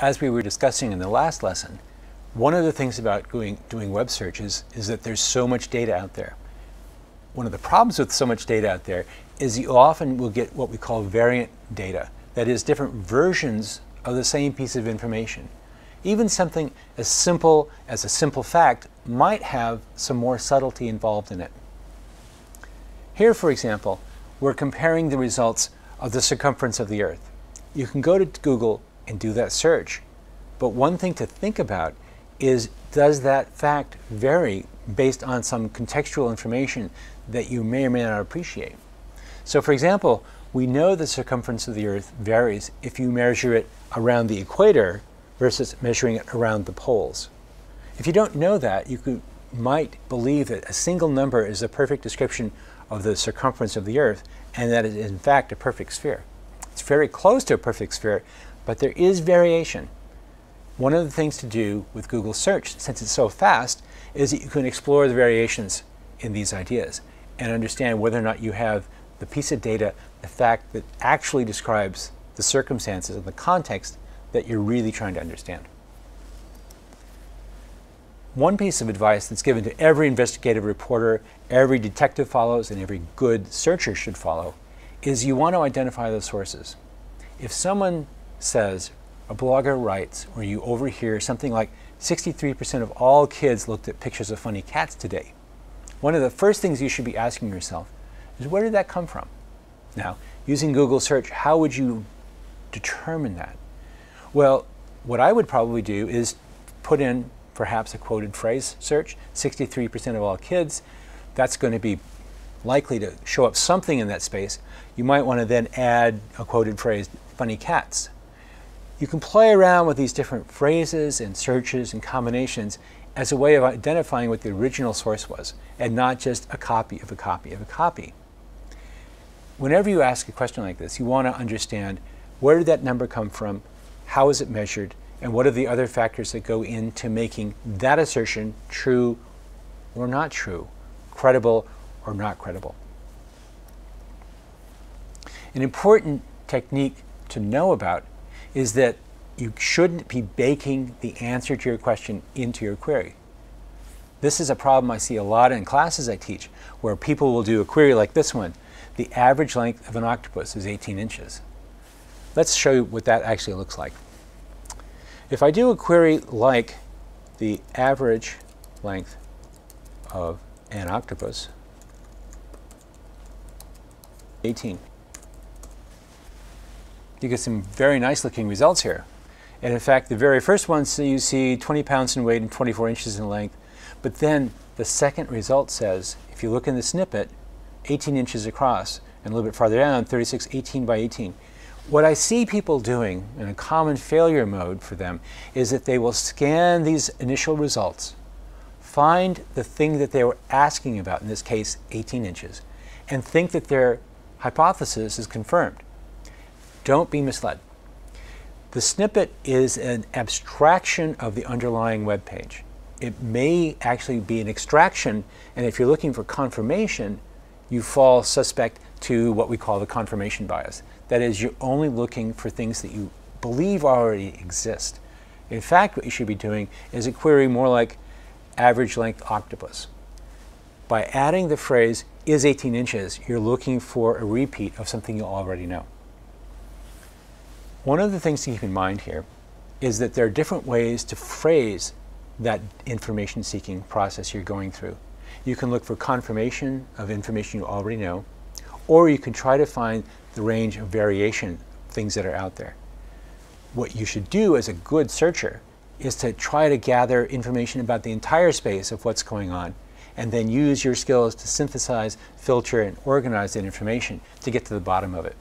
as we were discussing in the last lesson, one of the things about doing, doing web search is, is that there's so much data out there. One of the problems with so much data out there is you often will get what we call variant data. That is, different versions of the same piece of information. Even something as simple as a simple fact might have some more subtlety involved in it. Here, for example, we're comparing the results of the circumference of the Earth. You can go to Google and do that search. But one thing to think about is does that fact vary based on some contextual information that you may or may not appreciate? So for example, we know the circumference of the Earth varies if you measure it around the equator versus measuring it around the poles. If you don't know that, you could, might believe that a single number is a perfect description of the circumference of the Earth and that it is in fact a perfect sphere. It's very close to a perfect sphere, but there is variation. One of the things to do with Google search, since it's so fast, is that you can explore the variations in these ideas and understand whether or not you have the piece of data, the fact that actually describes the circumstances and the context that you're really trying to understand. One piece of advice that's given to every investigative reporter, every detective follows, and every good searcher should follow is you want to identify the sources. If someone says, a blogger writes, or you overhear something like 63% of all kids looked at pictures of funny cats today, one of the first things you should be asking yourself is where did that come from? Now, using Google search, how would you determine that? Well, what I would probably do is put in perhaps a quoted phrase search, 63% of all kids. That's going to be likely to show up something in that space. You might want to then add a quoted phrase, funny cats. You can play around with these different phrases and searches and combinations as a way of identifying what the original source was and not just a copy of a copy of a copy. Whenever you ask a question like this, you want to understand where did that number come from, how is it measured, and what are the other factors that go into making that assertion true or not true, credible or not credible. An important technique to know about is that you shouldn't be baking the answer to your question into your query. This is a problem I see a lot in classes I teach, where people will do a query like this one. The average length of an octopus is 18 inches. Let's show you what that actually looks like. If I do a query like the average length of an octopus, 18. You get some very nice looking results here. And in fact, the very first one, so you see 20 pounds in weight and 24 inches in length. But then the second result says, if you look in the snippet, 18 inches across, and a little bit farther down, 36, 18 by 18. What I see people doing in a common failure mode for them is that they will scan these initial results, find the thing that they were asking about, in this case, 18 inches, and think that their hypothesis is confirmed. Don't be misled. The snippet is an abstraction of the underlying web page. It may actually be an extraction, and if you're looking for confirmation, you fall suspect to what we call the confirmation bias. That is, you're only looking for things that you believe already exist. In fact, what you should be doing is a query more like average length octopus. By adding the phrase is 18 inches, you're looking for a repeat of something you already know. One of the things to keep in mind here is that there are different ways to phrase that information seeking process you're going through. You can look for confirmation of information you already know, or you can try to find the range of variation things that are out there. What you should do as a good searcher is to try to gather information about the entire space of what's going on and then use your skills to synthesize, filter, and organize that information to get to the bottom of it.